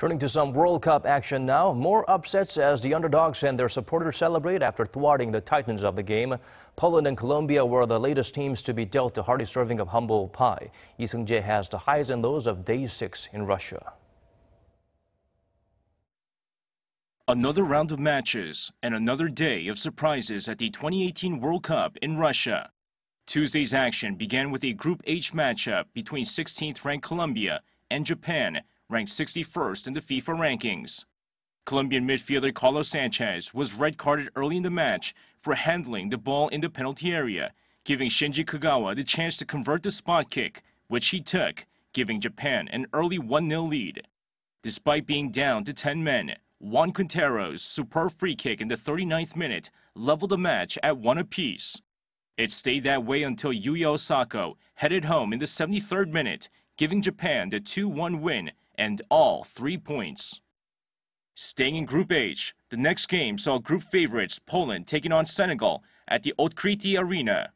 Turning to some World Cup action now. More upsets as the underdogs and their supporters celebrate after thwarting the titans of the game. Poland and Colombia were the latest teams to be dealt a hearty serving of humble pie. Lee Seung-jae has the highs and lows of day six in Russia. Another round of matches and another day of surprises at the 2018 World Cup in Russia. Tuesday's action began with a Group H matchup between 16th ranked Colombia and Japan ranked 61st in the FIFA rankings. Colombian midfielder Carlos Sanchez was red carded early in the match for handling the ball in the penalty area, giving Shinji Kagawa the chance to convert the spot kick, which he took, giving Japan an early 1-0 lead. Despite being down to 10 men, Juan Quintero's superb free kick in the 39th minute leveled the match at one apiece. It stayed that way until Yuya Osako headed home in the 73rd minute, giving Japan the 2-1 win and all three points. Staying in Group H, the next game saw group favorites Poland taking on Senegal at the Otkrytie Arena.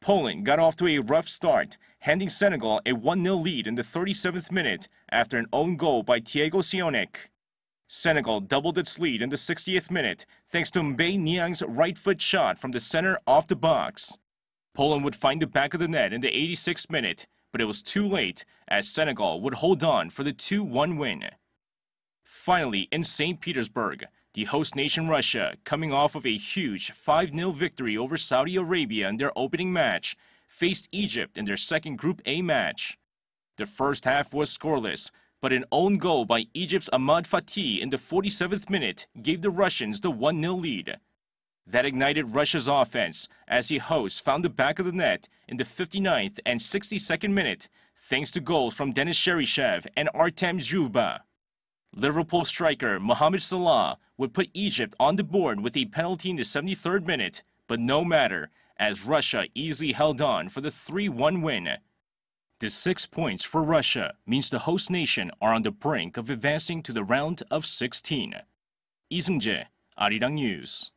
Poland got off to a rough start, handing Senegal a 1-0 lead in the 37th minute after an own goal by Thiago Cionek. Senegal doubled its lead in the 60th minute thanks to M'Baye Niang's right foot shot from the center off the box. Poland would find the back of the net in the 86th minute but it was too late as Senegal would hold on for the 2-1 win. Finally, in St. Petersburg, the host nation Russia, coming off of a huge 5-0 victory over Saudi Arabia in their opening match, faced Egypt in their second Group A match. The first half was scoreless, but an own goal by Egypt's Ahmed Fathy in the 47th minute gave the Russians the 1-0 lead. That ignited Russia's offense as the hosts found the back of the net in the 59th and 62nd minute thanks to goals from Denis Cheryshev and Artem Dzyuba. Liverpool striker Mohamed Salah would put Egypt on the board with a penalty in the 73rd minute, but no matter, as Russia easily held on for the 3-1 win. The six points for Russia means the host nation are on the brink of advancing to the round of 16. Lee Seung-jae, Arirang News.